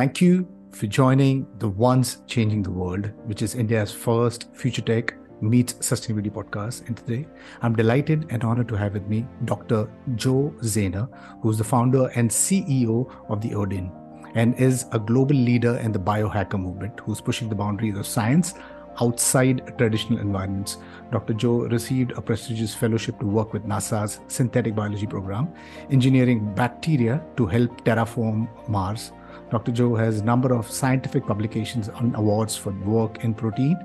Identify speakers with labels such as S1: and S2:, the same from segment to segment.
S1: Thank you for joining the ONE's Changing the World, which is India's first future tech meets sustainability podcast. And today, I'm delighted and honored to have with me Dr. Jo Zayner, who's the founder and CEO of the Odin and is a global leader in the biohacker movement who's pushing the boundaries of science outside traditional environments. Dr. Jo received a prestigious fellowship to work with NASA's synthetic biology program, engineering bacteria to help terraform Mars. Dr. Jo has a number of scientific publications and awards for work in protein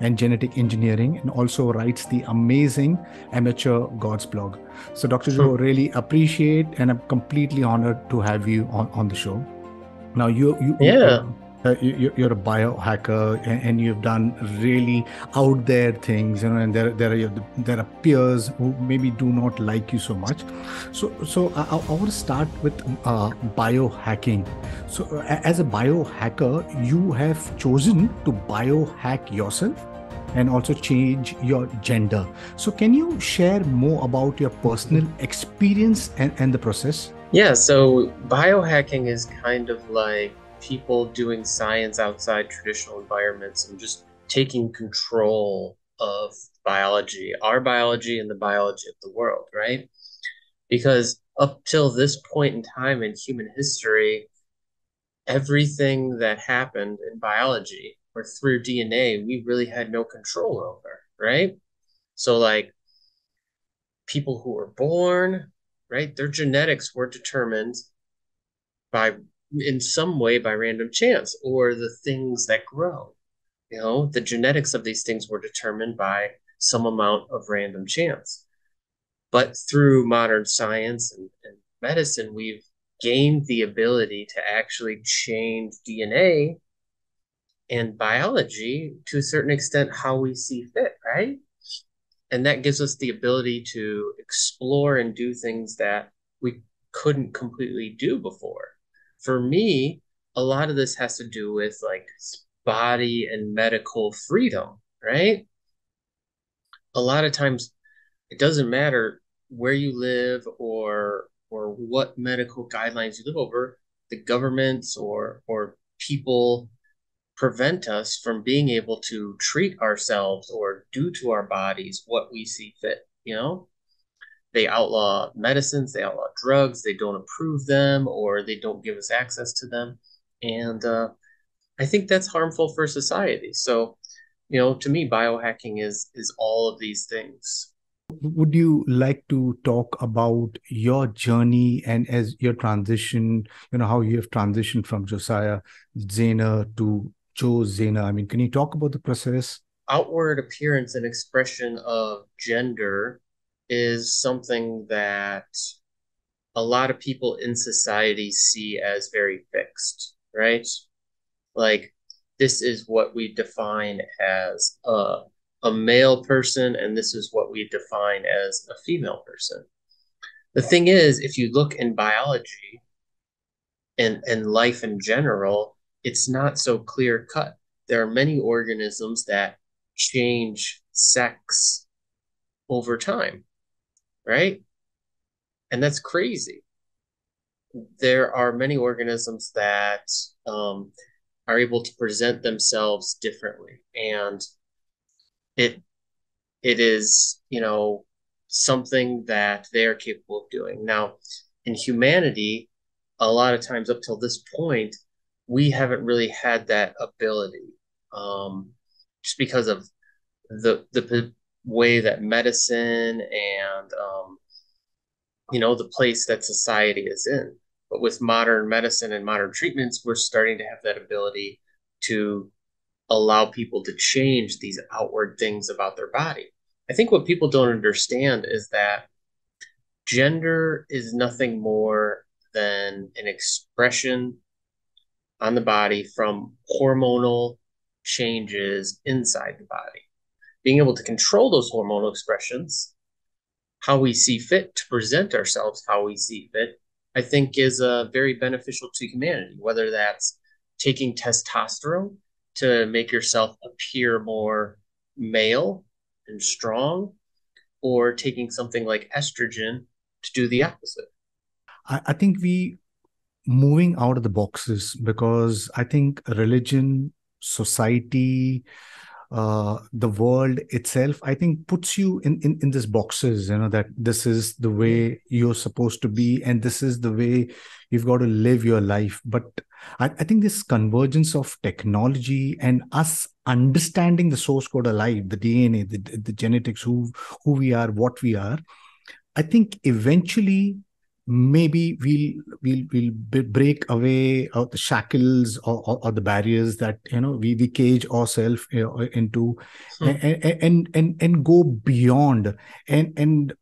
S1: and genetic engineering and also writes the amazing amateur gods blog. So dr jo hmm. really appreciate and i'm completely honored to have you on, on the show. Now you you
S2: yeah
S1: uh, uh, you, you're a biohacker and, and, you've done really out there things you know and there there are there are peers who maybe do not like you so much. So so i, I want to start with uh, biohacking. So uh, as a biohacker you have chosen to biohack yourself and also change your gender. So can you share more about your personal experience and, and the process?
S2: Yeah so biohacking is kind of like people doing science outside traditional environments and just taking control of biology, our biology and the biology of the world, right? Because up till this point in time in human history, everything that happened in biology or through DNA, we really had no control over, right? So, like, people who were born, right, their genetics were determined by in some way by random chance or the things that grow. You know, the genetics of these things were determined by some amount of random chance. But through modern science and, and medicine, we've gained the ability to actually change DNA and biology to a certain extent how we see fit, right? And that gives us the ability to explore and do things that we couldn't completely do before for me, a lot of this has to do with like body and medical freedom, right? A lot of times it doesn't matter where you live or or what medical guidelines you live over, the governments or or people prevent us from being able to treat ourselves or do to our bodies what we see fit, you know? They outlaw medicines, they outlaw drugs, they don't approve them, or they don't give us access to them. And uh, I think that's harmful for society. So, you know, to me, biohacking is is all of these things.
S1: Would you like to talk about your journey and as your transition, you know, how you have transitioned from Josiah Zayner to Jo Zayner? I mean, can you talk about the process?
S2: Outward appearance and expression of gender is something that a lot of people in society see as very fixed, right? Like this is what we define as a, a male person, and this is what we define as a female person. The thing is, if you look in biology and, and life in general, it's not so clear cut. There are many organisms that change sex over time right? And that's crazy. There are many organisms that um, are able to present themselves differently, and it it is you know something that they are capable of doing. Now, in humanity, a lot of times up till this point, we haven't really had that ability, um, just because of the the way that medicine and um, you know the place that society is in. But with modern medicine and modern treatments we're starting to have that ability to allow people to change these outward things about their body. I think what people don't understand is that gender is nothing more than an expression on the body from hormonal changes inside the body being able to control those hormonal expressions, how we see fit to present ourselves, how we see fit, I think is uh, very beneficial to humanity, whether that's taking testosterone to make yourself appear more male and strong, or taking something like estrogen to do the opposite.
S1: I, I think we moving out of the boxes because I think religion, society, uh, the world itself, I think puts you in, in in this boxes, you know, that this is the way you're supposed to be, and this is the way you've got to live your life. But I, I think this convergence of technology and us understanding the source code of life, the DNA, the, the genetics, who who we are, what we are, I think eventually maybe we'll we'll we'll break away uh, the shackles or, or, or, the barriers that you know we, we cage ourselves uh, into hmm. and, and and and go beyond and and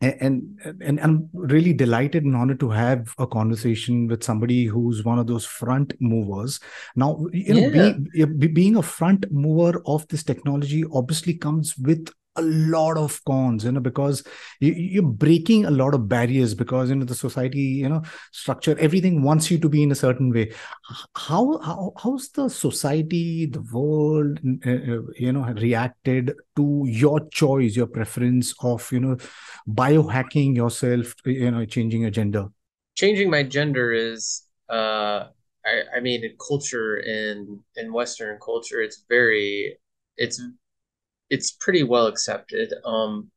S1: and and I'm really delighted and honored to have a conversation with somebody who's one of those front movers. Now, you know, yeah. being, being a front mover of this technology obviously comes with a lot of cons you know because you, are breaking a lot of barriers because you know the society you know structure everything wants you to be in a certain way. How, how how's the society the world uh, uh, you know reacted to your choice your preference of you know biohacking yourself you know changing your gender?
S2: Changing my gender is uh I, I mean in culture in in western culture it's very it's it's pretty well accepted. Um,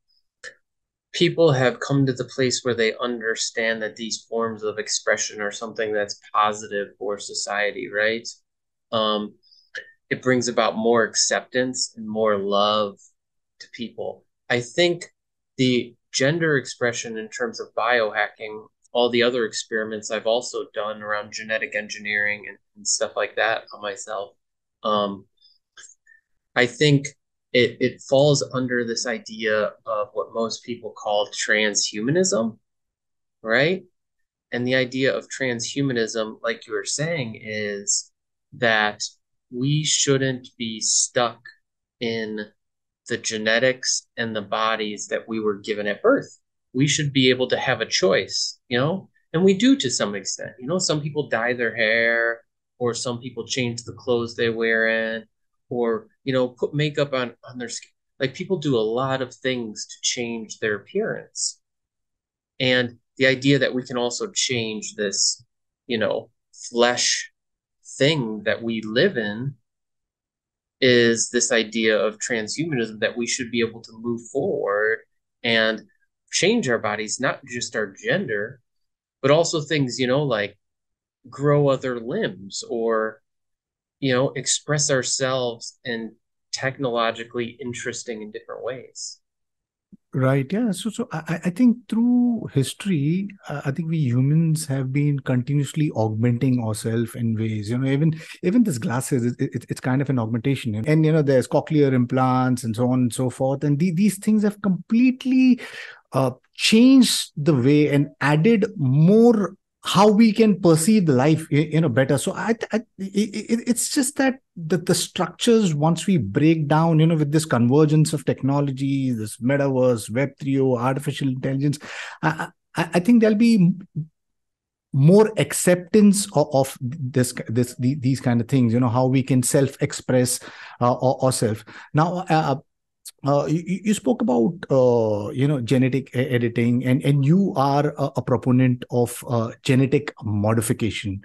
S2: people have come to the place where they understand that these forms of expression are something that's positive for society, right? Um, it brings about more acceptance and more love to people. I think the gender expression in terms of biohacking, all the other experiments I've also done around genetic engineering and, and stuff like that on myself, um, I think it it falls under this idea of what most people call transhumanism, right? And the idea of transhumanism, like you were saying, is that we shouldn't be stuck in the genetics and the bodies that we were given at birth. We should be able to have a choice, you know? And we do to some extent. You know, some people dye their hair, or some people change the clothes they wear in, or you know put makeup on on their skin. Like people do a lot of things to change their appearance. And the idea that we can also change this you know flesh thing that we live in is this idea of transhumanism that we should be able to move forward and change our bodies not just our gender but also things you know like grow other limbs or you know, express ourselves in technologically interesting in different ways.
S1: Right. Yeah. So, so I, I think through history, uh, I think we humans have been continuously augmenting ourselves in ways. You know, even even this glasses, it, it, it's kind of an augmentation. And you know, there's cochlear implants and so on and so forth. And the, these things have completely uh, changed the way and added more how we can perceive the life you know better. So i, I it, it's just that the, the structures once we break down you know with this convergence of technology this metaverse web 3.0 artificial intelligence I, I, I think there'll be more acceptance of, of, this this these kind of things you know how we can self express uh, ourselves now uh, uh, you, you, spoke about uh, you know genetic editing and and you are a, a proponent of uh, genetic modification.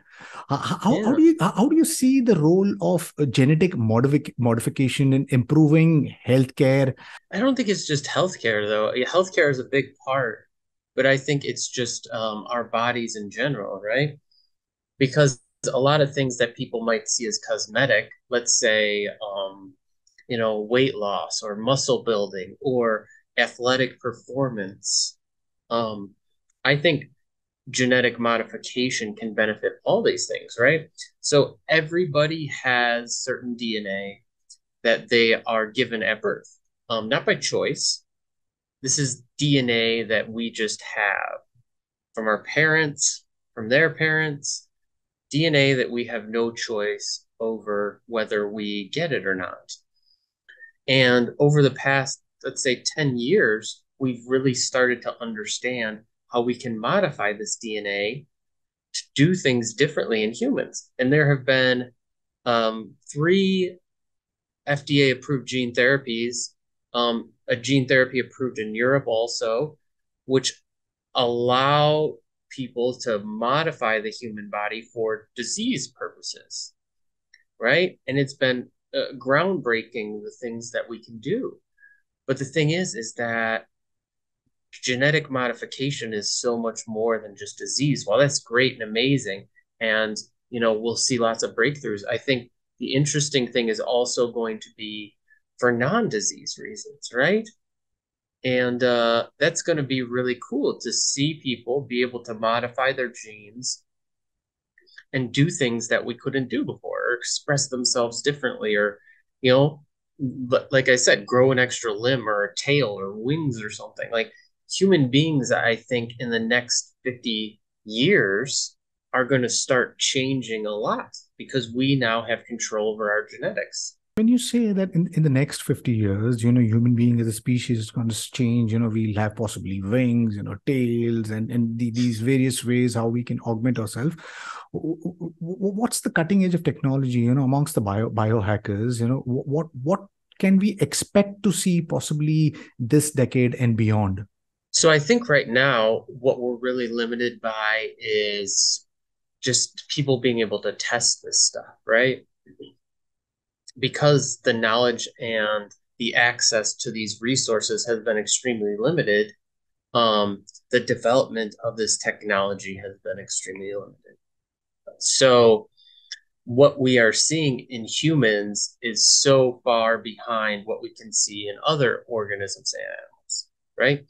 S1: Uh, how, yeah. how do you how do you see the role of genetic modific- modification in improving healthcare?
S2: I don't think it's just healthcare though. Healthcare is a big part but i think it's just um, our bodies in general right? Because a lot of things that people might see as cosmetic let's say um, you know, weight loss or muscle building or athletic performance. Um, I think genetic modification can benefit all these things, right? So everybody has certain DNA that they are given at birth, um, not by choice. This is DNA that we just have from our parents, from their parents, DNA that we have no choice over whether we get it or not. And over the past, let's say, 10 years, we've really started to understand how we can modify this DNA to do things differently in humans. And there have been um, three FDA approved gene therapies, um, a gene therapy approved in Europe also, which allow people to modify the human body for disease purposes, right? And it's been uh, groundbreaking the things that we can do. But the thing is, is that genetic modification is so much more than just disease. While that's great and amazing, and you know we'll see lots of breakthroughs, I think the interesting thing is also going to be for non-disease reasons, right? And uh, that's going to be really cool to see people be able to modify their genes and do things that we couldn't do before or express themselves differently or, you know, but like I said, grow an extra limb or a tail or wings or something. Like human beings, I think in the next 50 years are going to start changing a lot because we now have control over our genetics
S1: when you say that in, in the next 50 years you know human being as a species is going to change you know we'll have possibly wings you know tails and and the, these various ways how we can augment ourselves. What's the cutting edge of technology you know amongst the bio biohackers you know what what can we expect to see possibly this decade and beyond?
S2: So i think right now what we're really limited by is just people being able to test this stuff right because the knowledge and the access to these resources has been extremely limited, um, the development of this technology has been extremely limited. So, what we are seeing in humans is so far behind what we can see in other organisms and animals, right?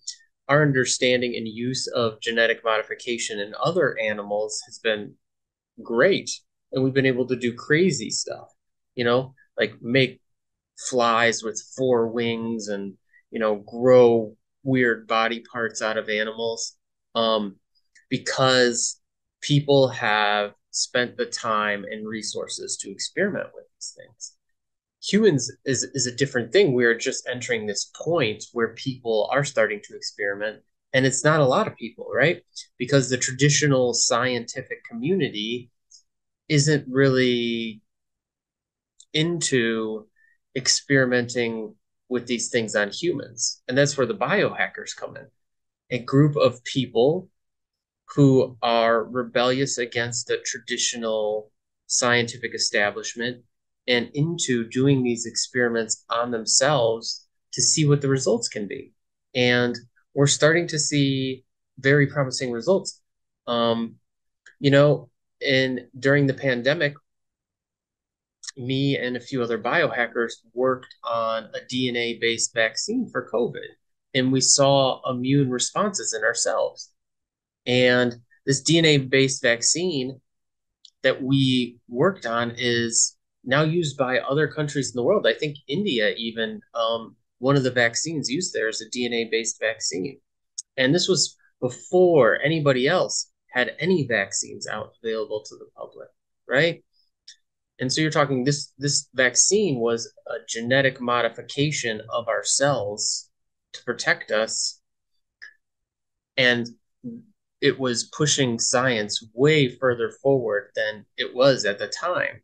S2: Our understanding and use of genetic modification in other animals has been great, and we've been able to do crazy stuff. You know, like make flies with four wings and you know grow weird body parts out of animals. Um, because people have spent the time and resources to experiment with these things. Humans is, is a different thing. We are just entering this point where people are starting to experiment and it's not a lot of people right? Because the traditional scientific community isn't really into experimenting with these things on humans. And that's where the biohackers come in. A group of people who are rebellious against the traditional scientific establishment and into doing these experiments on themselves to see what the results can be. And we're starting to see very promising results. Um, you know, in during the pandemic, me and a few other biohackers worked on a DNA based vaccine for COVID, and we saw immune responses in ourselves. And this DNA based vaccine that we worked on is now used by other countries in the world. I think India, even um, one of the vaccines used there is a DNA based vaccine. And this was before anybody else had any vaccines out available to the public, right? And so you're talking this this vaccine was a genetic modification of our cells to protect us. And it was pushing science way further forward than it was at the time,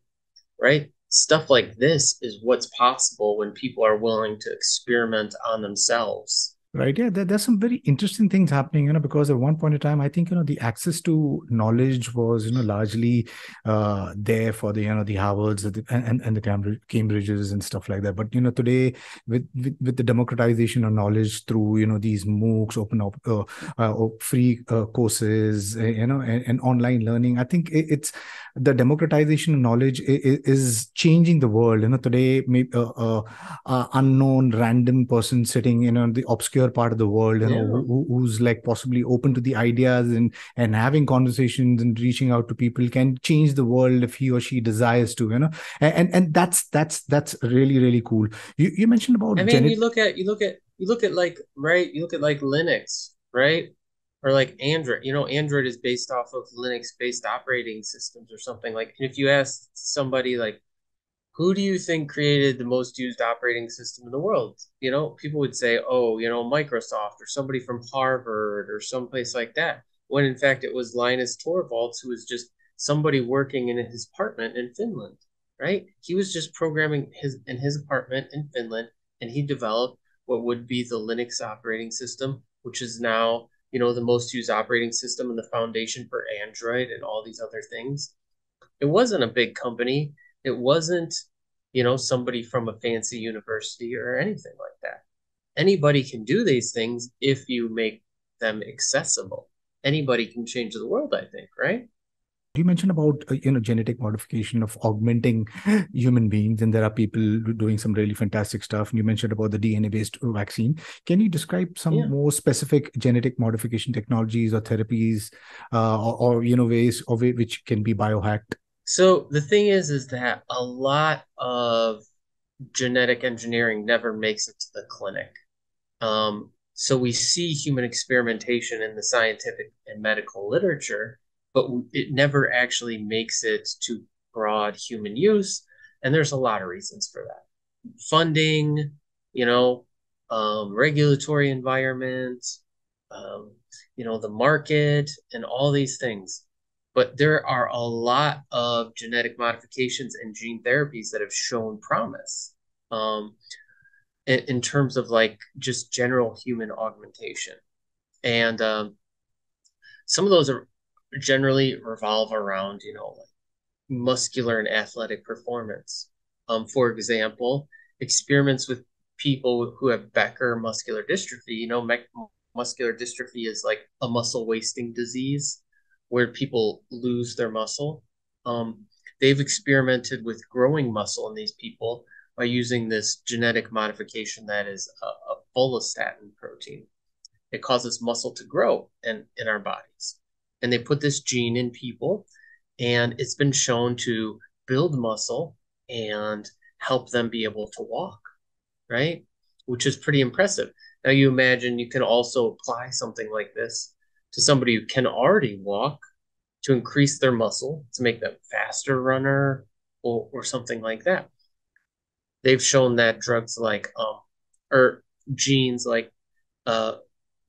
S2: right? Stuff like this is what's possible when people are willing to experiment on themselves
S1: right? Yeah there, there's some very interesting things happening you know because at one point in time i think you know the access to knowledge was you know largely uh, there for the you know the harvards and, and the cambridges and stuff like that. But you know today with with, with the democratization of knowledge through you know these moocs open up uh, uh, free uh, courses eh, you know and, and, online learning i think it's the democratization of knowledge is, is changing the world. You know today maybe uh, uh, unknown random person sitting you know the obscure part of the world you yeah. know who, who's like possibly open to the ideas and and having conversations and reaching out to people can change the world if he or she desires to you know? And and that's that's that's really really cool. You you mentioned about
S2: i mean you look at you look at you look at like right you look at like linux right? Or like android you know android is based off of linux based operating systems or something like if you ask somebody like who do you think created the most used operating system in the world? You know, people would say, oh, you know, Microsoft or somebody from Harvard or someplace like that. When in fact it was Linus Torvalds, who was just somebody working in his apartment in Finland, right? He was just programming his in his apartment in Finland, and he developed what would be the Linux operating system, which is now you know, the most used operating system and the foundation for Android and all these other things. It wasn't a big company. It wasn't, you know, somebody from a fancy university or anything like that. Anybody can do these things if you make them accessible. Anybody can change the world, I think, right?
S1: you mentioned about uh, you know genetic modification of augmenting human beings and there are people doing some really fantastic stuff and you mentioned about the dna based vaccine can you describe some yeah. more specific genetic modification technologies or therapies uh, or, or, you know ways of it which can be biohacked
S2: so the thing is is that a lot of genetic engineering never makes it to the clinic um, so we see human experimentation in the scientific and medical literature but it never actually makes it to broad human use. And there's a lot of reasons for that funding, you know, um, regulatory environment, um, you know, the market, and all these things. But there are a lot of genetic modifications and gene therapies that have shown promise um, in, in, terms of like just general human augmentation. And um, some of those are generally revolve around, you know, like muscular and athletic performance. Um, for example, experiments with people who have Becker muscular dystrophy. You know, me- muscular dystrophy is like a muscle wasting disease where people lose their muscle. Um, they've experimented with growing muscle in these people by using this genetic modification that is a, a follistatin protein. It causes muscle to grow in, in our bodies and they put this gene in people and it's been shown to build muscle and help them be able to walk right which is pretty impressive now you imagine you can also apply something like this to somebody who can already walk to increase their muscle to make them faster runner or, or something like that they've shown that drugs like um or genes like uh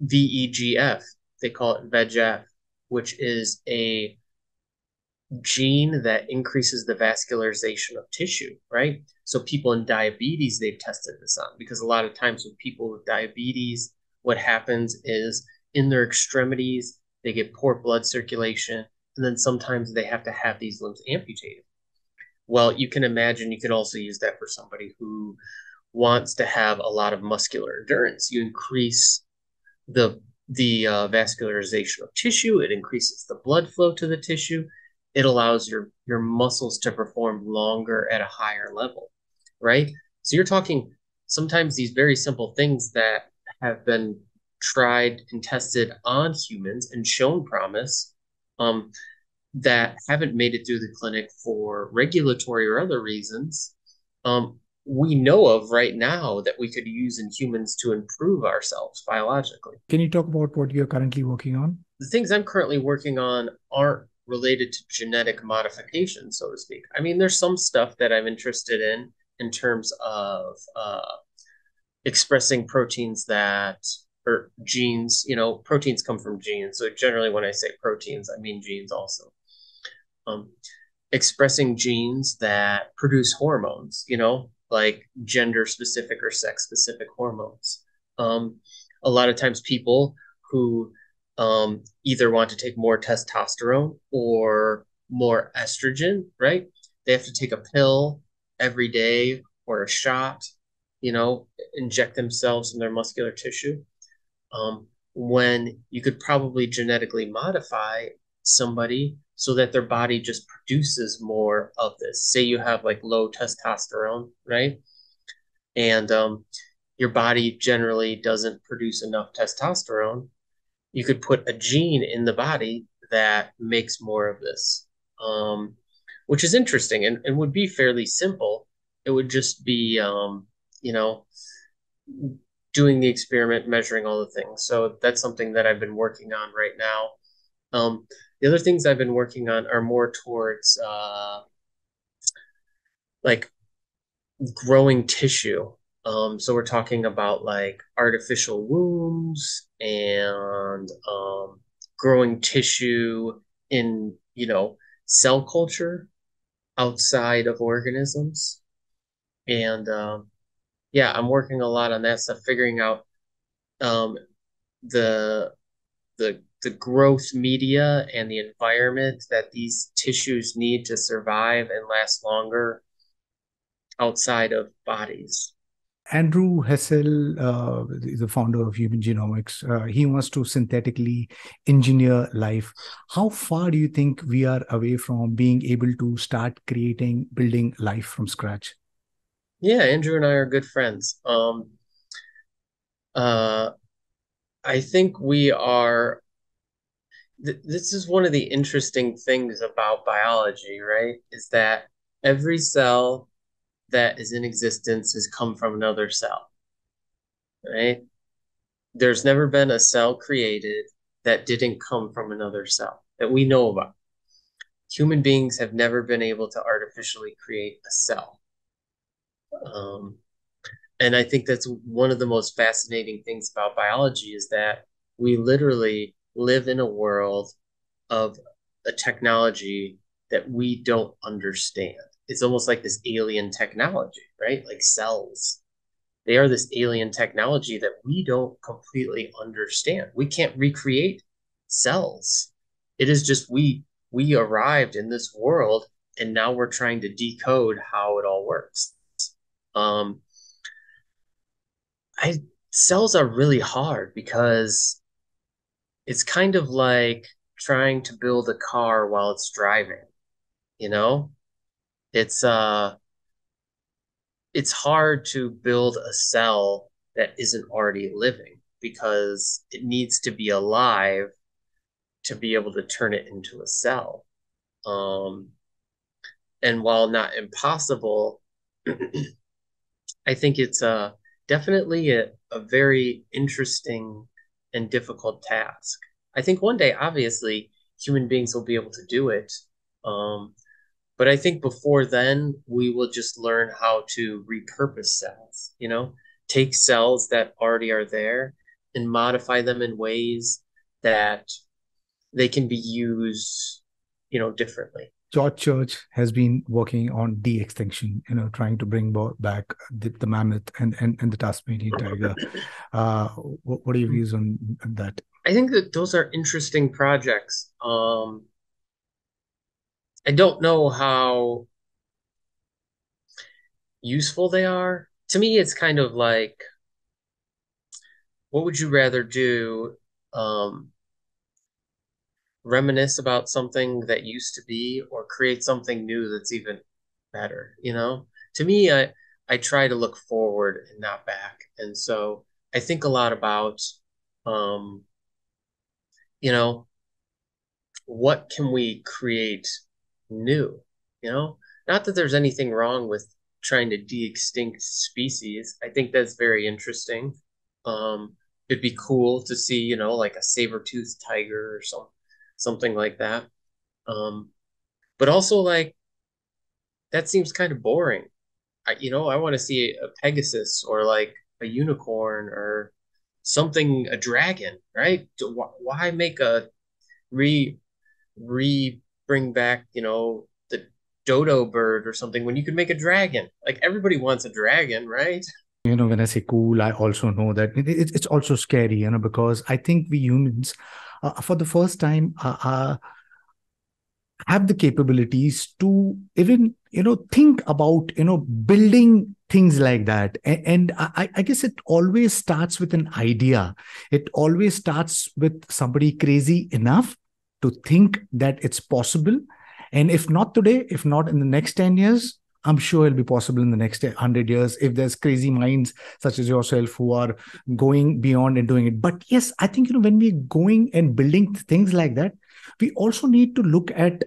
S2: VEGF they call it VEGF which is a gene that increases the vascularization of tissue, right? So people in diabetes, they've tested this on because a lot of times with people with diabetes, what happens is in their extremities, they get poor blood circulation, and then sometimes they have to have these limbs amputated. Well, you can imagine you could also use that for somebody who wants to have a lot of muscular endurance. You increase the the uh, vascularization of tissue. It increases the blood flow to the tissue. It allows your your muscles to perform longer at a higher level, right? So you're talking sometimes these very simple things that have been tried and tested on humans and shown promise um, that haven't made it through the clinic for regulatory or other reasons um, we know of right now that we could use in humans to improve ourselves biologically.
S1: Can you talk about what you're currently working on?
S2: The things I'm currently working on aren't related to genetic modification, so to speak. I mean, there's some stuff that I'm interested in in terms of uh, expressing proteins that or genes. You know, proteins come from genes, so generally when I say proteins, I mean genes also. Um, expressing genes that produce hormones. You know, like gender specific or sex specific hormones. Um, a lot of times, people who um, either want to take more testosterone or more estrogen, right? They have to take a pill every day or a shot, you know, inject themselves in their muscular tissue. Um, when you could probably genetically modify somebody so that their body just produces more of this. Say you have like low testosterone, right? And um, your body generally doesn't produce enough testosterone. You could put a gene in the body that makes more of this, um, which is interesting and, and would be fairly simple. It would just be, um, you know, doing the experiment, measuring all the things. So that's something that I've been working on right now. Um, the other things I've been working on are more towards uh, like growing tissue. Um, so we're talking about like artificial wombs and um, growing tissue in you know cell culture outside of organisms, and um, yeah, I'm working a lot on that stuff, figuring out um, the the the growth media and the environment that these tissues need to survive and last longer outside of bodies.
S1: Andrew Hessel uh, is the founder of Humane Genomics. Uh, he wants to synthetically engineer life. How far do you think we are away from being able to start creating, building life from scratch?
S2: Yeah, Andrew and I are good friends. Um, uh, I think we are. Th- this is one of the interesting things about biology, right? Is that every cell that is in existence has come from another cell, right? There's never been a cell created that didn't come from another cell that we know about. Human beings have never been able to artificially create a cell. Um, and I think that's one of the most fascinating things about biology is that we literally live in a world of a technology that we don't understand it's almost like this alien technology, right? Like cells. They are this alien technology that we don't completely understand. We can't recreate cells. It is just we we arrived in this world and now we're trying to decode how it all works. Um I cells are really hard because it's kind of like trying to build a car while it's driving, you know? it's uh it's hard to build a cell that isn't already living because it needs to be alive to be able to turn it into a cell. Um, and while not impossible, I think it's a uh, definitely a, a very interesting and difficult task. I think one day, obviously, human beings will be able to do it. Um, but I think before then, we will just learn how to repurpose cells, you know, take cells that already are there and modify them in ways that they can be used, you know, differently.
S1: George Church has been working on de-extinction, you know, trying to bring back the, the mammoth and, and, and the Tasmanian tiger. Uh, what, what are your views on that?
S2: I think that those are interesting projects. Um, I don't know how useful they are. To me, it's kind of like, what would you rather do? Um, reminisce about something that used to be, or create something new that's even better. You know, to me, I I try to look forward and not back, and so I think a lot about, um, you know, what can we create new, you know? Not that there's anything wrong with trying to de-extinct species. I think that's very interesting. Um, it'd be cool to see, you know, like a saber-toothed tiger or some something like that. Um, but also like that seems kind of boring. I, you know, I want to see a Pegasus or like a unicorn or something, a dragon, right? Why make a re re bring back, you know, the dodo bird or something when you could make a dragon? Like everybody wants a dragon, right?
S1: You know, when I say cool, I also know that it, it, it's also scary, you know, because I think we humans, uh, for the first time, uh, uh, have the capabilities to even you know think about you know building things like that and, and I, I, guess it always starts with an idea it always starts with somebody crazy enough to think that it's possible. And if not today, if not in the next 10 years, I'm sure it'll be possible in the next 100 years if there's crazy minds such as yourself who are going beyond and doing it. But yes, I think you know when we're going and building things like that, we also need to look at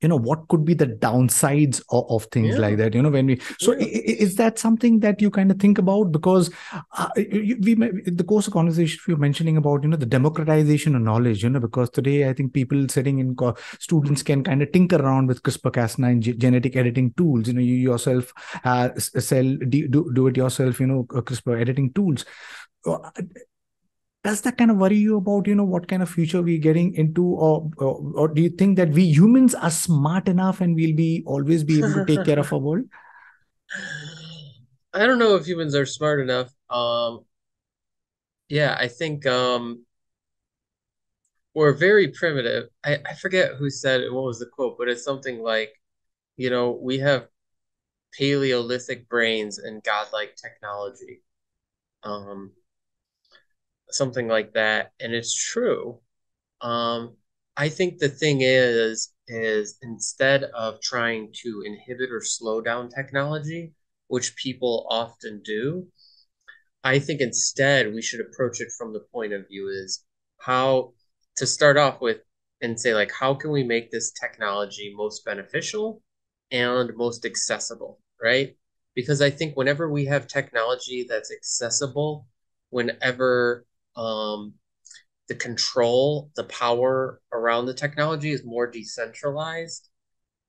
S1: you know what could be the downsides of, of things yeah. like that you know when we so yeah. is that something that you kind of think about because uh, we the course of conversation we were mentioning about you know the democratization of knowledge you know because today i think people sitting in co- students can kind of tinker around with crispr cas9 g- genetic editing tools you know you yourself uh, sell do, do, do it yourself you know crispr editing tools uh, does that kind of worry you about you know what kind of future we're getting into or, or, or do you think that we humans are smart enough and we'll be always be able to take care of our world
S2: i don't know if humans are smart enough um yeah i think um we're very primitive. I, I forget who said it, what was the quote, but it's something like, you know, we have Paleolithic brains and godlike technology. Um, something like that. And it's true. Um, I think the thing is, is instead of trying to inhibit or slow down technology, which people often do, I think instead we should approach it from the point of view is how to start off with and say like how can we make this technology most beneficial and most accessible, right? Because I think whenever we have technology that's accessible, whenever um, the control, the power around the technology is more decentralized,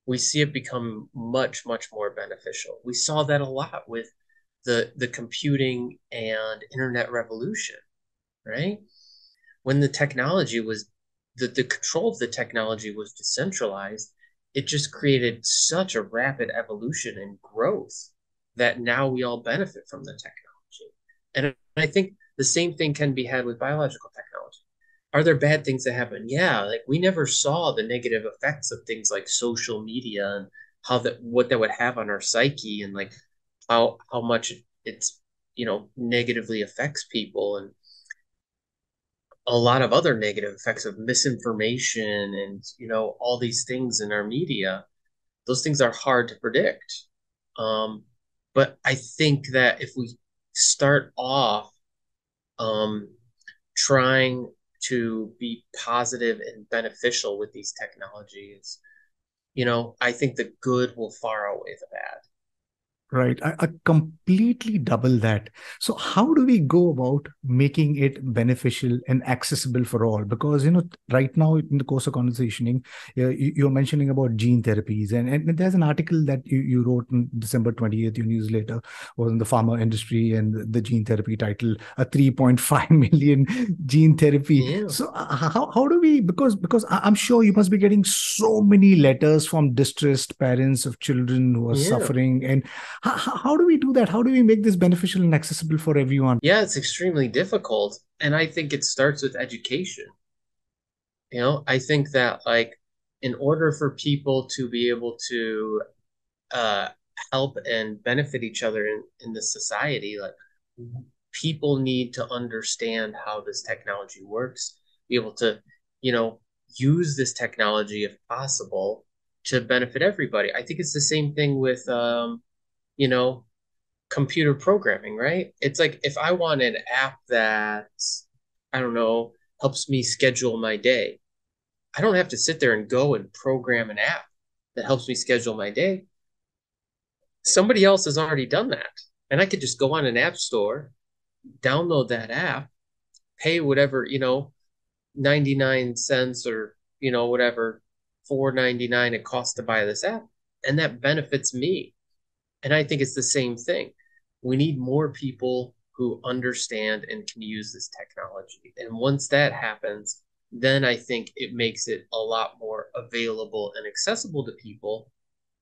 S2: we see it become much, much more beneficial. We saw that a lot with the the computing and internet revolution, right? When the technology was the, the control of the technology was decentralized, it just created such a rapid evolution and growth that now we all benefit from the technology. And I think the same thing can be had with biological technology. Are there bad things that happen? Yeah, like we never saw the negative effects of things like social media and how that what that would have on our psyche and like how how much it's you know negatively affects people and a lot of other negative effects of misinformation and you know all these things in our media those things are hard to predict um, but i think that if we start off um, trying to be positive and beneficial with these technologies you know i think the good will far outweigh the bad
S1: right I, I, completely double that so how do we go about making it beneficial and accessible for all because you know right now in the course of conversationing uh, you, are mentioning about gene therapies and, and there's an article that you, you wrote in december 28th your newsletter was in the pharma industry and the gene therapy title a 3.5 million gene therapy yeah. so uh, how, how do we because because i'm sure you must be getting so many letters from distressed parents of children who are yeah. suffering and how, how do we do that? How do we make this beneficial and accessible for everyone?
S2: Yeah, it's extremely difficult. And I think it starts with education. You know, I think that, like, in order for people to be able to uh, help and benefit each other in, in the society, like, people need to understand how this technology works, be able to, you know, use this technology if possible to benefit everybody. I think it's the same thing with um, you know, computer programming, right? It's like if I want an app that, I don't know, helps me schedule my day, I don't have to sit there and go and program an app that helps me schedule my day. Somebody else has already done that. And I could just go on an app store, download that app, pay whatever, you know, 99 cents or, you know, whatever, 4.99 it costs to buy this app, and that benefits me and I think it's the same thing. We need more people who understand and can use this technology. And once that happens, then I think it makes it a lot more available and accessible to people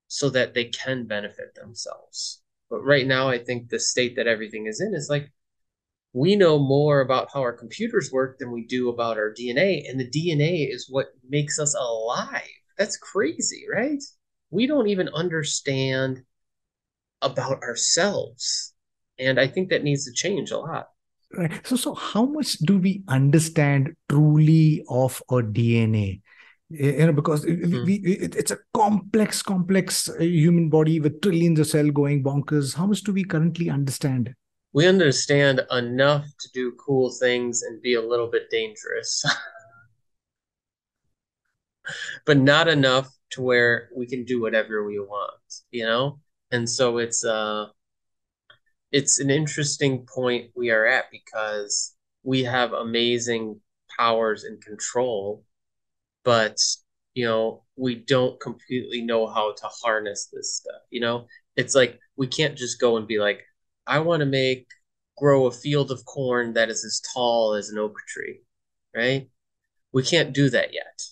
S2: so that they can benefit themselves. But right now, I think the state that everything is in is like we know more about how our computers work than we do about our DNA. And the DNA is what makes us alive. That's crazy, right? We don't even understand about ourselves. And I think that needs to change a lot.
S1: Right. So, so how much do we understand truly of our DNA? You know, because mm-hmm. we, it, it's a complex, complex uh, human body with trillions of cells going bonkers. How much do we currently understand?
S2: We understand enough to do cool things and be a little bit dangerous, but not enough to where we can do whatever we want. You know, and so it's uh it's an interesting point we are at because we have amazing powers and control but you know we don't completely know how to harness this stuff you know? It's like we can't just go and be like i want to make grow a field of corn that is as tall as an oak tree right? We can't do that yet.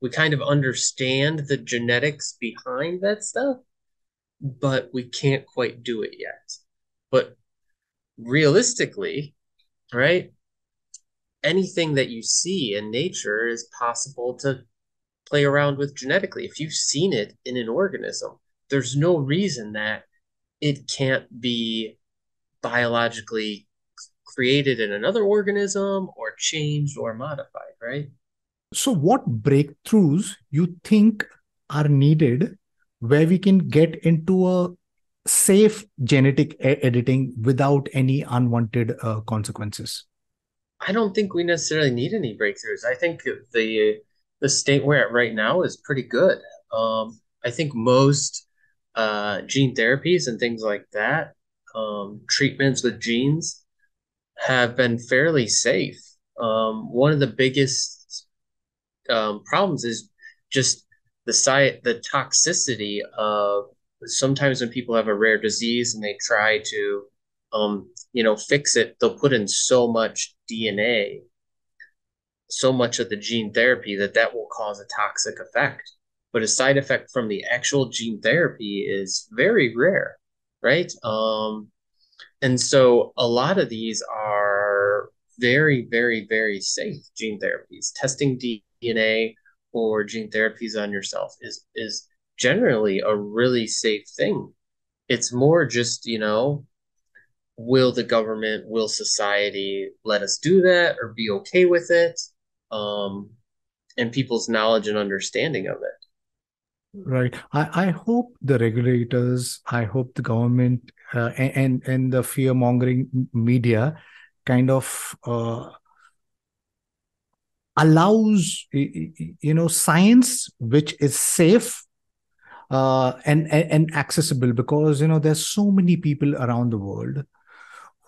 S2: We kind of understand the genetics behind that stuff but we can't quite do it yet. But realistically, right? anything that you see in nature is possible to play around with genetically. If you've seen it in an organism, there's no reason that it can't be biologically created in another organism or changed or modified, right?
S1: So, what breakthroughs you think are needed where we can get into a safe genetic e- editing without any unwanted uh, consequences?
S2: I don't think we necessarily need any breakthroughs. I think the the state we're at right now is pretty good. Um, I think most uh, gene therapies and things like that, um, treatments with genes, have been fairly safe. Um, one of the biggest um, problems is just the site, the toxicity of sometimes when people have a rare disease and they try to, um, you know, fix it, they'll put in so much DNA, so much of the gene therapy that that will cause a toxic effect. But a side effect from the actual gene therapy is very rare, right? Um, and so a lot of these are very, very, very safe gene therapies. Testing DNA or gene therapies on yourself is is generally a really safe thing. It's more just, you know, will the government, will society let us do that or be okay with it? Um, and people's knowledge and understanding of it.
S1: Right. I, I hope the regulators, I hope the government uh, and and the fear mongering media kind of uh, allows you know science which is safe uh, and, and accessible because you know there's so many people around the world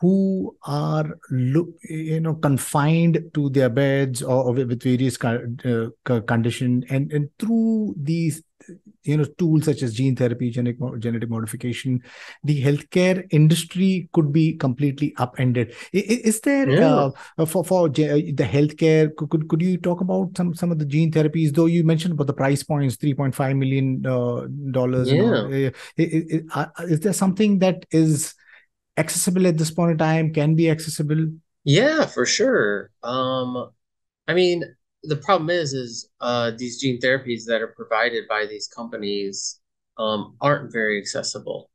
S1: who are you know confined to their beds or, or with various uh, condition and and through these you know tools such as gene therapy genetic genetic modification the healthcare industry could be completely upended is, is there yeah. uh, for for uh, the healthcare could could you talk about some some of the gene therapies though you mentioned about the price points 3.5 million uh, dollars
S2: yeah.
S1: is, uh, is there something that is accessible at this point in time can be accessible
S2: yeah for sure um i mean the problem is is uh, these gene therapies that are provided by these companies um, aren't very accessible.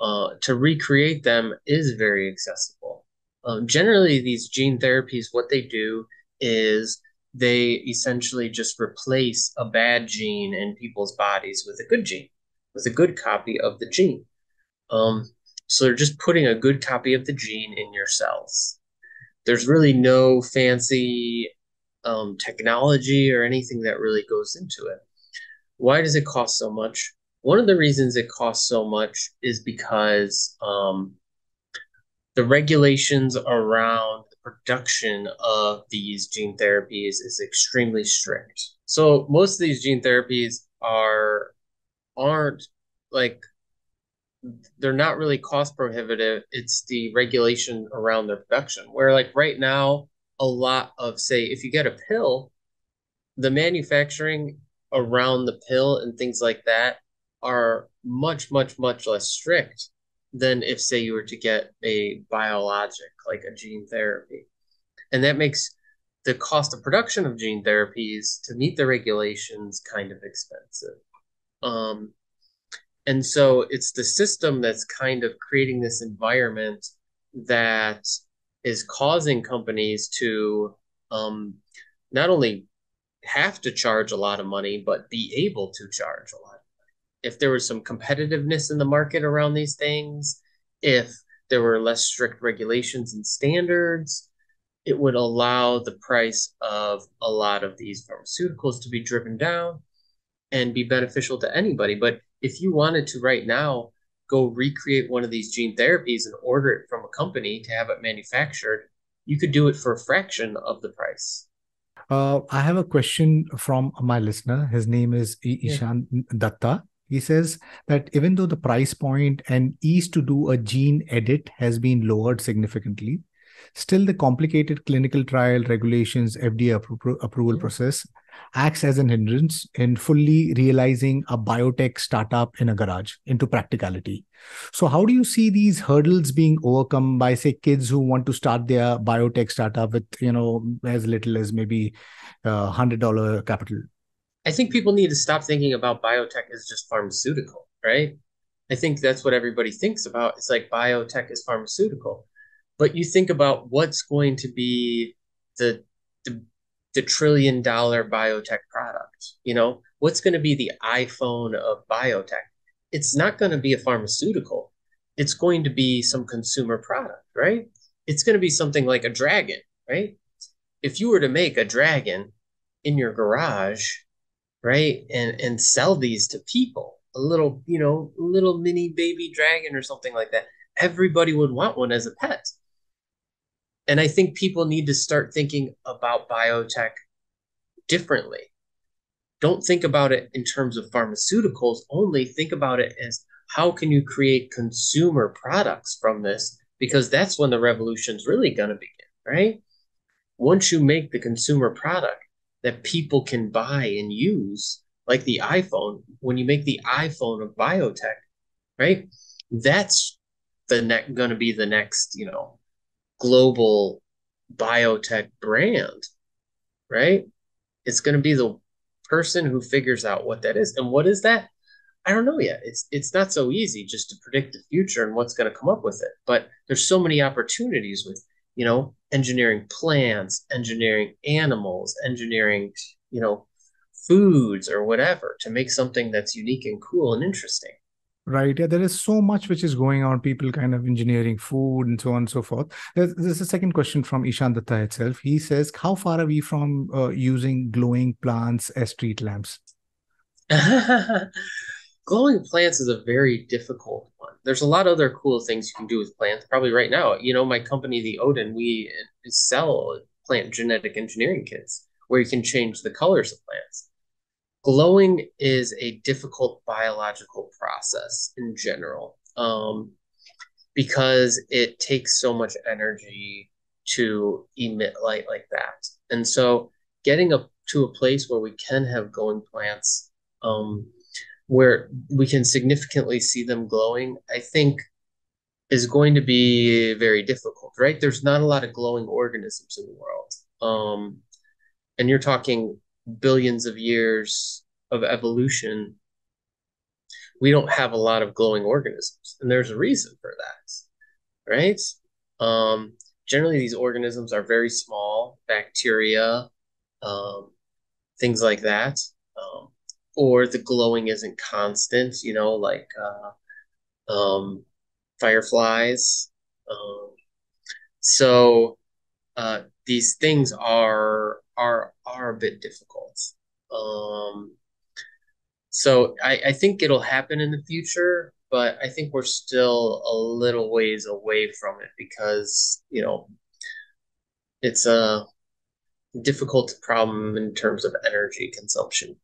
S2: Uh, to recreate them is very accessible. Um, generally, these gene therapies, what they do is they essentially just replace a bad gene in people's bodies with a good gene, with a good copy of the gene. Um, so they're just putting a good copy of the gene in your cells. There's really no fancy um, technology or anything that really goes into it. Why does it cost so much? One of the reasons it costs so much is because um, the regulations around the production of these gene therapies is extremely strict. So most of these gene therapies are aren't like they're not really cost prohibitive. It's the regulation around their production. Where like right now, a lot of say if you get a pill the manufacturing around the pill and things like that are much much much less strict than if say you were to get a biologic like a gene therapy and that makes the cost of production of gene therapies to meet the regulations kind of expensive um, and so it's the system that's kind of creating this environment that is causing companies to um, not only have to charge a lot of money, but be able to charge a lot. If there was some competitiveness in the market around these things, if there were less strict regulations and standards, it would allow the price of a lot of these pharmaceuticals to be driven down and be beneficial to anybody. But if you wanted to right now go recreate one of these gene therapies and order it from a company to have it manufactured, you could do it for a fraction of the price.
S1: Uh, I have a question from my listener. His name is Ishan yeah. Datta. He says that even though the price point and ease to do a gene edit has been lowered significantly, still the complicated clinical trial regulations, FDA appro- approval yeah. process acts as an hindrance in fully realizing a biotech startup in a garage into practicality. So, how do you see these hurdles being overcome by, say, kids who want to start their biotech startup with, you know, as little as maybe uh, hundred dollar capital?
S2: I think people need to stop thinking about biotech as just pharmaceutical, right? I think that's what everybody thinks about. It's like biotech is pharmaceutical, but you think about what's going to be the the, trillion dollar biotech product. You know, what's going to be the iPhone of biotech? It's not going to be a pharmaceutical. It's going to be some consumer product, right? It's going to be something like a dragon, right? If you were to make a dragon in your garage, right, and and sell these to people, a little, you know, little mini baby dragon or something like that, everybody would want one as a pet and I think people need to start thinking about biotech differently. Don't think about it in terms of pharmaceuticals only. Think about it as how can you create consumer products from this? Because that's when the revolution's really going to begin, right? Once you make the consumer product that people can buy and use, like the iPhone, when you make the iPhone of biotech, right? That's the next going to be the next, you know, global biotech brand, right? It's going to be the person who figures out what that is. And what is that? I don't know yet. It's it's not so easy just to predict the future and what's going to come up with it. But there's so many opportunities with, you know, engineering plants, engineering animals, engineering, you know, foods or whatever to make something that's unique and cool and interesting
S1: right yeah there is so much which is going on people kind of engineering food and so on and so forth. There's, there's a second question from ishan datta itself. He says how far are we from uh, using glowing plants as street lamps?
S2: Glowing plants is a very difficult one. There's a lot of other cool things you can do with plants. Probably right now you know my company the odin we sell plant genetic engineering kits where you can change the colors of plants glowing is a difficult biological process in general um, because it takes so much energy to emit light like that. And so getting up to a place where we can have glowing plants um, where we can significantly see them glowing, I think is going to be very difficult, right? There's not a lot of glowing organisms in the world. Um, and you're talking billions of years of evolution, we don't have a lot of glowing organisms. And there's a reason for that, right? Um, generally, these organisms are very small, bacteria, um, things like that. Um, or the glowing isn't constant, you know, like uh, um, fireflies. Um, so uh, these things are are are a bit difficult. Um, so I, I think it'll happen in the future, but I think we're still a little ways away from it because, you know, it's a difficult problem in terms of energy consumption.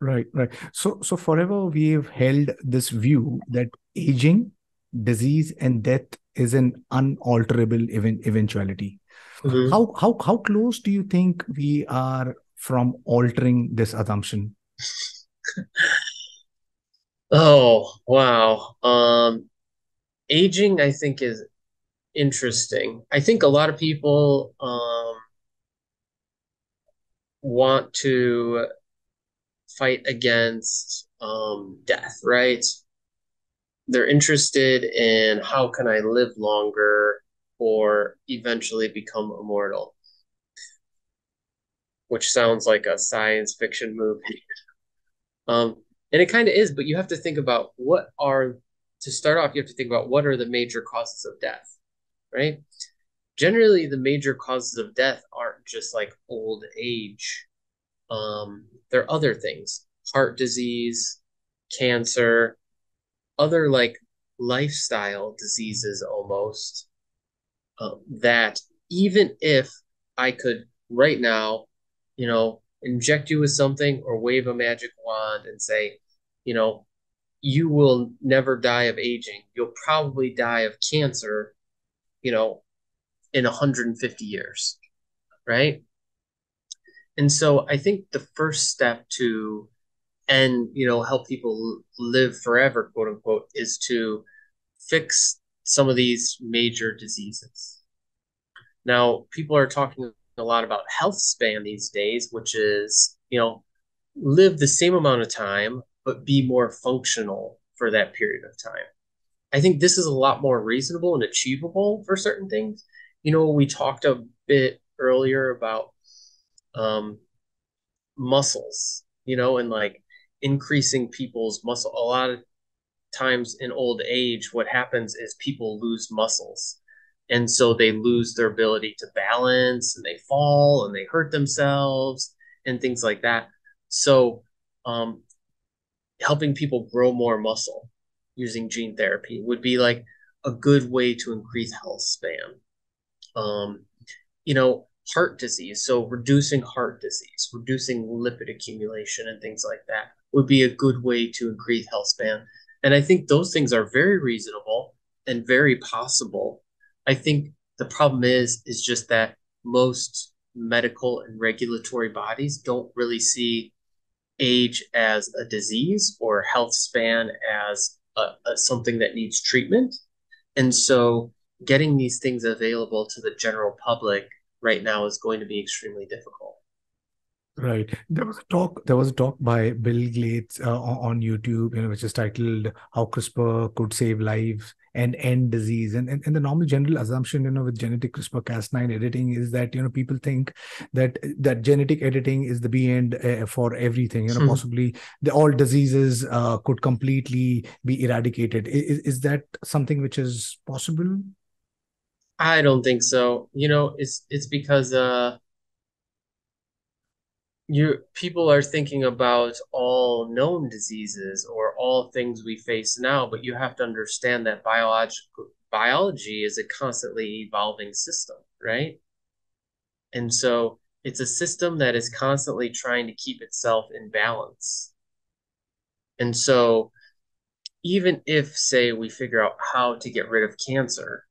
S1: Right, right. So, so forever we've held this view that aging, disease, and death is an unalterable event eventuality. Mm-hmm. How how how close do you think we are from altering this assumption?
S2: oh wow um aging i think is interesting i think a lot of people um want to fight against um death right they're interested in how can i live longer or eventually become immortal which sounds like a science fiction movie um, and it kind of is, but you have to think about what are, to start off, you have to think about what are the major causes of death, right? Generally, the major causes of death aren't just like old age. Um, there are other things, heart disease, cancer, other like lifestyle diseases almost, um, that even if I could right now, you know, inject you with something or wave a magic wand and say, you know, you will never die of aging. You'll probably die of cancer, you know, in 150 years, right? And so I think the first step to and you know help people live forever quote unquote is to fix some of these major diseases now people are talking a lot about health span these days which is you know live the same amount of time but be more functional for that period of time i think this is a lot more reasonable and achievable for certain things you know we talked a bit earlier about um muscles you know and like increasing people's muscle. A lot of times in old age, what happens is people lose muscles. And so they lose their ability to balance and they fall and they hurt themselves and things like that. So, um, helping people grow more muscle using gene therapy would be like a good way to increase health span. Um, you know, heart disease. So, reducing heart disease, reducing lipid accumulation, and things like that would be a good way to increase health span. And I think those things are very reasonable and very possible. I think the problem is is just that most medical and regulatory bodies don't really see age as a disease or health span as a, a, something that needs treatment. And so getting these things available to the general public right now is going to be extremely difficult.
S1: Right. There was a talk. There was a talk by Bill Gates uh, on YouTube, you know, which is titled "How CRISPR Could Save Lives and End Disease." And, and and the normal general assumption, you know, with genetic CRISPR-Cas9 editing is that you know people think that that genetic editing is the be end uh, for everything. You know, hmm. possibly the, all diseases uh, could completely be eradicated. Is is that something which is possible?
S2: I don't think so. You know, it's it's because uh you people are thinking about all known diseases or all things we face now, but you have to understand that biological biology is a constantly evolving system, right? And so it's a system that is constantly trying to keep itself in balance. And so even if say we figure out how to get rid of cancer,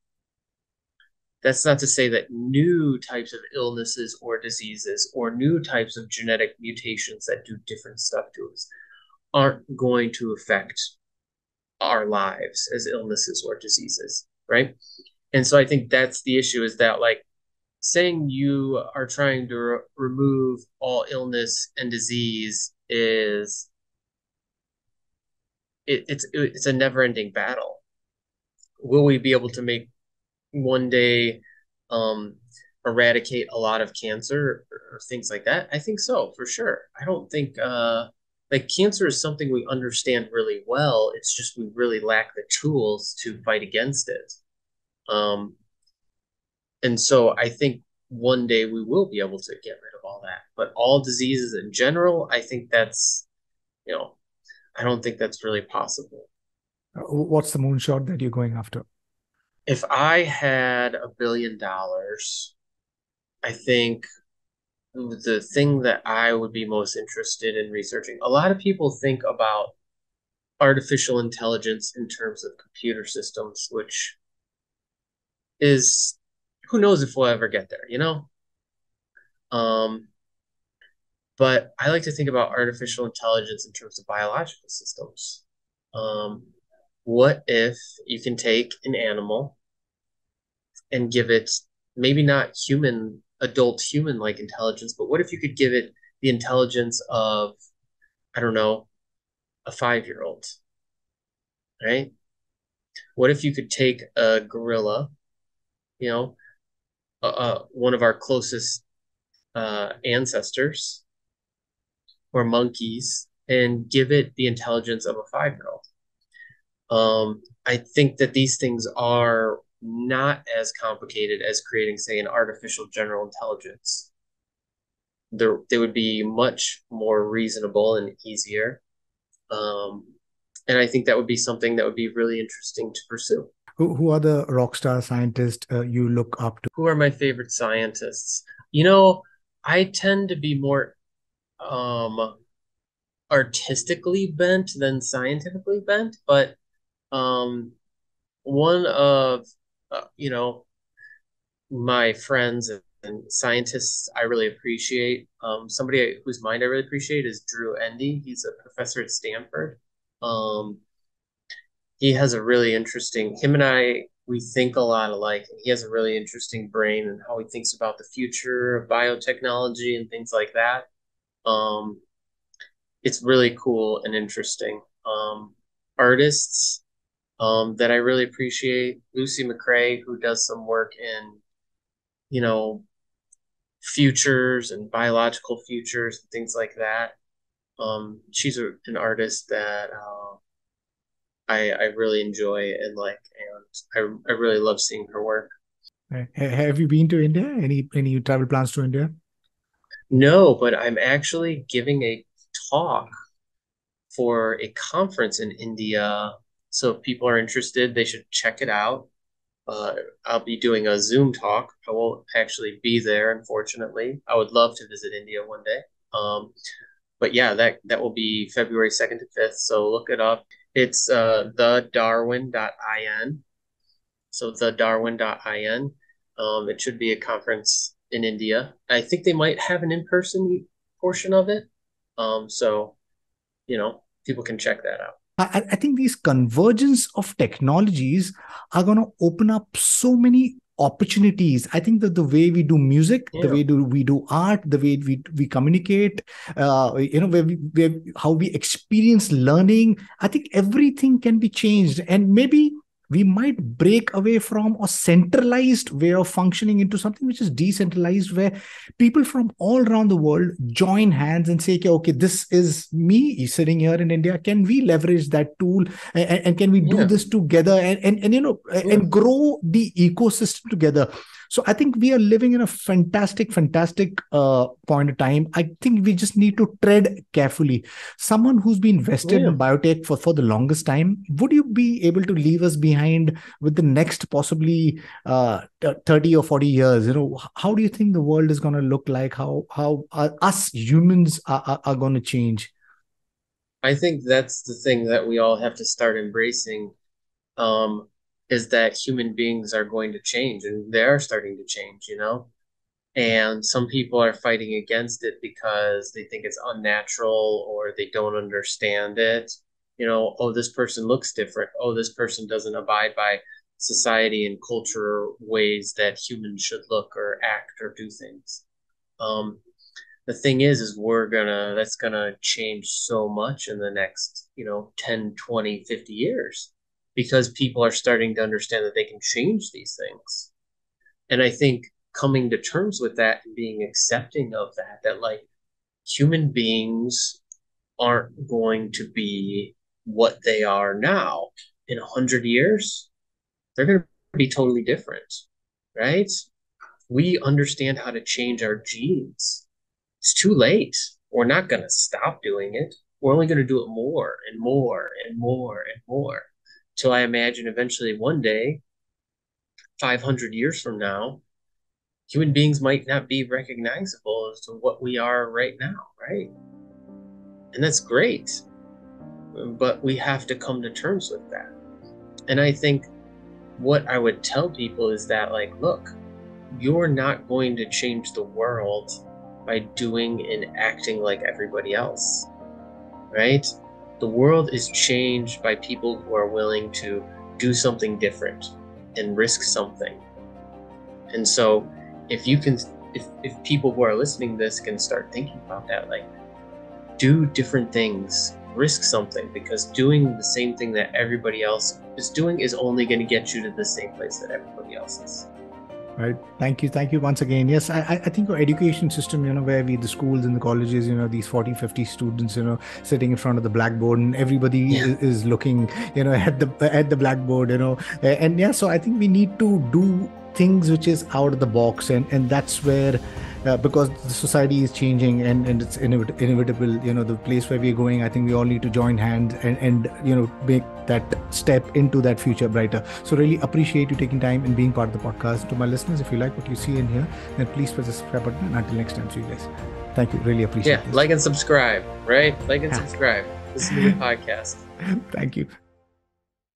S2: that's not to say that new types of illnesses or diseases or new types of genetic mutations that do different stuff to us aren't going to affect our lives as illnesses or diseases, right? And so I think that's the issue is that like saying you are trying to re- remove all illness and disease is it, it's it's a never-ending battle. Will we be able to make one day um, eradicate a lot of cancer or, things like that? I think so, for sure. I don't think uh, like cancer is something we understand really well. It's just we really lack the tools to fight against it. Um, and so I think one day we will be able to get rid of all that. But all diseases in general, I think that's, you know, I don't think that's really possible.
S1: What's the moonshot that you're going after?
S2: If I had a billion dollars, I think the thing that I would be most interested in researching, a lot of people think about artificial intelligence in terms of computer systems, which is who knows if we'll ever get there, you know? Um, but I like to think about artificial intelligence in terms of biological systems. Um, what if you can take an animal and give it maybe not human adult human like intelligence but what if you could give it the intelligence of i don't know a 5 year old right? What if you could take a gorilla you know uh, one of our closest uh, ancestors or monkeys and give it the intelligence of a five year old um, i think that these things are not as complicated as creating, say, an artificial general intelligence. There, they would be much more reasonable and easier. Um, and I think that would be something that would be really interesting to pursue.
S1: Who, who are the rock star scientists uh, you look up to?
S2: Who are my favorite scientists? You know, I tend to be more um, artistically bent than scientifically bent, but um, one of uh, you know, my friends and scientists I really appreciate. Um, somebody whose mind I really appreciate is Drew Endy. He's a professor at Stanford. Um, he has a really interesting. Him and I, we think a lot alike. And he has a really interesting brain and how he thinks about the future of biotechnology and things like that. Um, it's really cool and interesting. Um, artists um, that I really appreciate. Lucy McRae, who does some work in, you know, futures and biological futures and things like that. Um, she's a, an artist that uh, I I really enjoy and like, and I I really love seeing her work.
S1: Have you been to India? Any any travel plans to India?
S2: No, but I'm actually giving a talk for a conference in India. So if people are interested, they should check it out. Uh, I'll be doing a Zoom talk. I won't actually be there, unfortunately. I would love to visit India one day. Um, but yeah, that that will be February second to fifth. So look it up. It's uh, the darwin.in. So the darwin.in. Um, it should be a conference in India. I think they might have an in person portion of it. Um, so, you know, people can check that out.
S1: I, I think these convergence of technologies are going to open up so many opportunities i think that the way we do music yeah. the way do we do art the way we we communicate uh, you know where we where, how we experience learning i think everything can be changed and maybe we might break away from a centralized way of functioning into something which is decentralized where people from all around the world join hands and say okay, okay this is me sitting here in india can we leverage that tool and, and can we do yeah. this together and, and, and you know yeah. and grow the ecosystem together so I think we are living in a fantastic, fantastic uh, point of time. I think we just need to tread carefully. Someone who's been invested yeah. in biotech for, for the longest time, would you be able to leave us behind with the next possibly uh, 30 or 40 years? You know, how do you think the world is going to look like? How, how uh, us humans are, are, are going to change?
S2: I think that's the thing that we all have to start embracing. Um, is that human beings are going to change and they are starting to change, you know? And some people are fighting against it because they think it's unnatural or they don't understand it. You know, oh, this person looks different. Oh, this person doesn't abide by society and culture ways that humans should look or act or do things. Um, the thing is, is we're gonna, that's gonna change so much in the next, you know, 10, 20, 50 years because people are starting to understand that they can change these things. And I think coming to terms with that and being accepting of that, that like human beings aren't going to be what they are now in a hundred years. They're going to be totally different, right? We understand how to change our genes. It's too late. We're not going to stop doing it. We're only going to do it more and more and more and more till I imagine eventually one day, 500 years from now, human beings might not be recognizable as to what we are right now, right? And that's great. But we have to come to terms with that. And I think what I would tell people is that, like, look, you're not going to change the world by doing and acting like everybody else, right? The world is changed by people who are willing to do something different and risk something. And so if you can if, if people who are listening this can start thinking about that, like do different things, risk something, because doing the same thing that everybody else is doing is only going to get you to the same place that everybody else is
S1: right. Thank you. Thank you once again. Yes i i think your education system you know where we the schools and the colleges you know these 40 50 students you know sitting in front of the blackboard and everybody yeah. is, is, looking you know at the at the blackboard you know. And yeah so i think we need to do things which is out of the box and and that's where uh, because the society is changing and, and it's inevit- inevitable you know the place where we're going i think we all need to join hands and, and you know make that step into that future brighter. So really appreciate you taking time and being part of the podcast. To my listeners if you like what you see in here then please press the subscribe button and until next time see you guys. Thank you. Really appreciate it
S2: yeah this. like and subscribe right? Like and subscribe. Listen to the podcast.
S1: Thank you